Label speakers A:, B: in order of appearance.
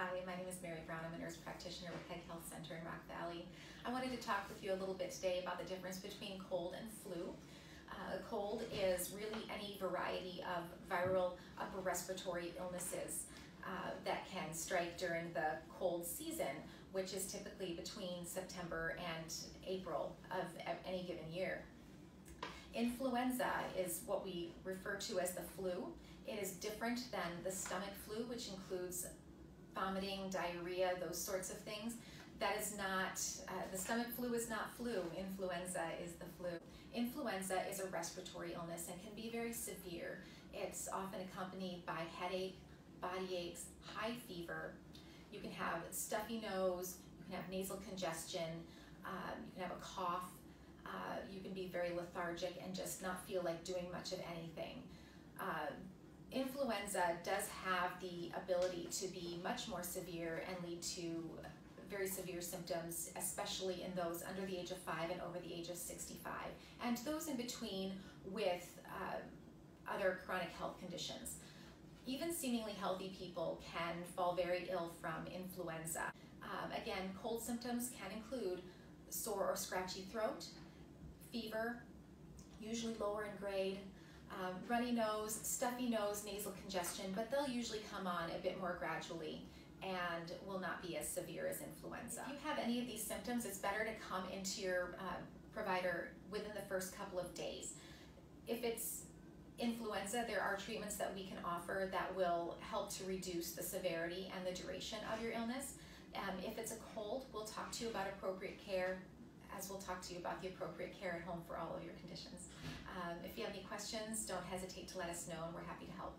A: Hi, my name is Mary Brown. I'm a nurse practitioner with Hegg Health Center in Rock Valley. I wanted to talk with you a little bit today about the difference between cold and flu. Uh, cold is really any variety of viral upper respiratory illnesses uh, that can strike during the cold season, which is typically between September and April of any given year. Influenza is what we refer to as the flu. It is different than the stomach flu, which includes vomiting, diarrhea, those sorts of things. That is not, uh, the stomach flu is not flu, influenza is the flu. Influenza is a respiratory illness and can be very severe. It's often accompanied by headache, body aches, high fever. You can have stuffy nose, you can have nasal congestion, um, you can have a cough, uh, you can be very lethargic and just not feel like doing much of anything. Uh, influenza does have the ability to be much more severe and lead to very severe symptoms, especially in those under the age of five and over the age of 65, and those in between with uh, other chronic health conditions. Even seemingly healthy people can fall very ill from influenza. Um, again, cold symptoms can include sore or scratchy throat, fever, usually lower in grade, um, runny nose, stuffy nose, nasal congestion, but they'll usually come on a bit more gradually and will not be as severe as influenza. If you have any of these symptoms, it's better to come into your uh, provider within the first couple of days. If it's influenza, there are treatments that we can offer that will help to reduce the severity and the duration of your illness. Um, if it's a cold, we'll talk to you about appropriate care, as we'll talk to you about the appropriate care at home for all of your conditions. Um, if you have any questions, don't hesitate to let us know and we're happy to help.